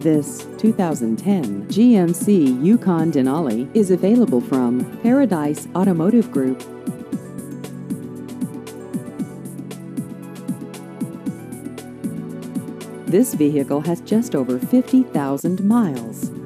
This 2010 GMC Yukon Denali is available from Paradise Automotive Group. This vehicle has just over 50,000 miles.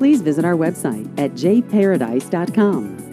Please visit our website at jparadise.com.